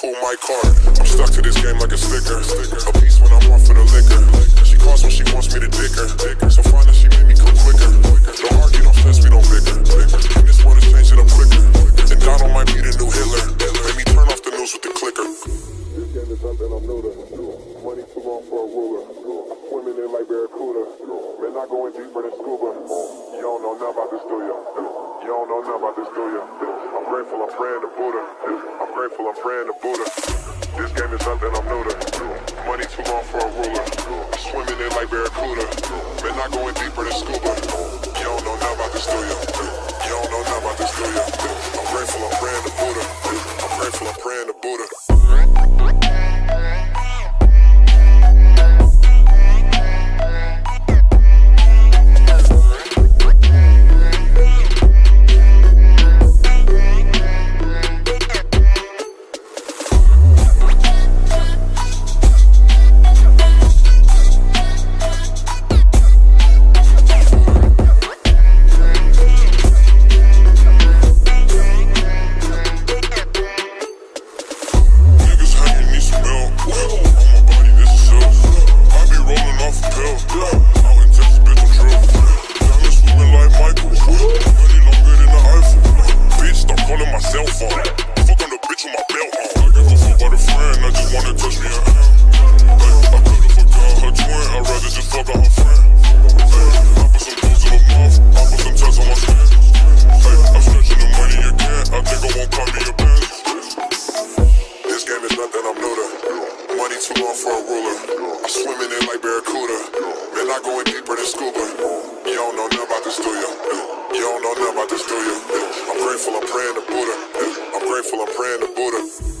pull my card. I'm stuck to this game like a sticker. A piece when I'm off for the liquor. She calls when she wants me to dick her. So finally she made me come quicker. Don't argue, don't stress me, don't this world, is changing up quicker. And Donald might be the new Hitler. Let me turn off the news with the clicker. This game is something I'm new to. Money too long for a ruler. Swimming in like Barracuda. Man, I going deeper than scuba. You don't know nothing about this, do ya? You don't know nothing about this, do ya? I'm grateful, I'm praying to Buddha. I'm grateful, I'm praying to Buddha. This game is something I'm new to. Money too long for a ruler. Swimming in like Barracuda. Man, not going deeper than scuba. Out I'm stop calling my cell phone. Fuck on the bitch with my belt on. I give a fuck about a friend, I just wanna touch me. I could've fucked her twin, I'd rather just fuck her friend. Hey. like Barracuda. Man, I going deeper than scuba. You don't know nothing about this, do you? You don't know nothing about this, do you? I'm grateful, I'm praying to Buddha. I'm grateful, I'm praying to Buddha.